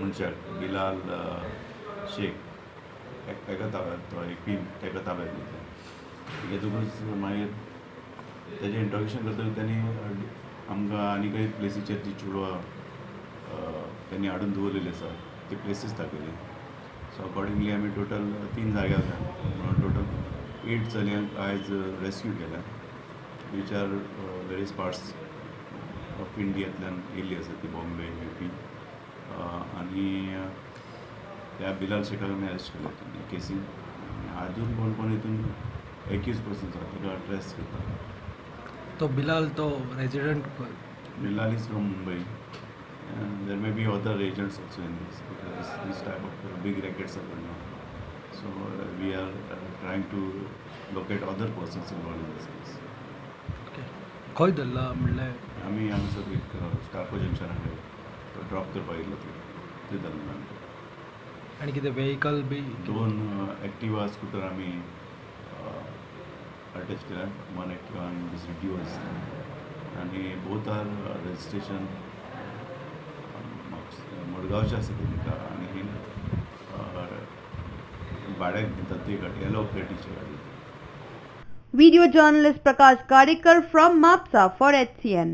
मनशाक बिलाल शेख ताका ताब्यांत तो एक टीम ताका ताब्यांत घेतला. हेतूंतच मागीर तेजें इंट्रोडक्शन करतकच त्यांनी आमकां आनी काही प्लेसीचेर जी चेडवां तांणी त्यांनी हाडून दवरलेली आसा ती प्लेसीस दाखयली सो अकॉर्डिंगली आमी टोटल तीन जाग्यार टोटल एट चलयांक आयज रेस्क्यू केल्या. Which are various parts of इंडियांतल्यान येयल्ली आसा ती बॉम्बे यू पी त्या बिलाल शेखाक आमी अरेस्ट केले त्यांनी केसीन आनी आजून कोण कोण हितून एक्यूज पर्सन्स आसा ताका ट्रेस करता तो बिलाल तो resident. And there may be other agents also in this because this type of uh, big rackets are going on. So uh, we are uh, trying to locate other persons involved in this case. खंय धरला म्हणल्यार आम्ही हांगासर एक स्टार्को junction आहे तो drop करपाक येयल्लो थंय ते धरलें आमी आनी कितें वेहिकल बी? दोन एक्टिवा स्कूटर आमी अटॅच केल्या वन एक्टिवा आनी दुसरी डिओज आनी बोथ आर रजिस्ट्रेशन मडगांवचे आसा तेंका आनी भाड्याक दितात ती गाडी येलो प्लेटीची गाडी. Video journalist Prakash Kadikar from Mapsa for HCN.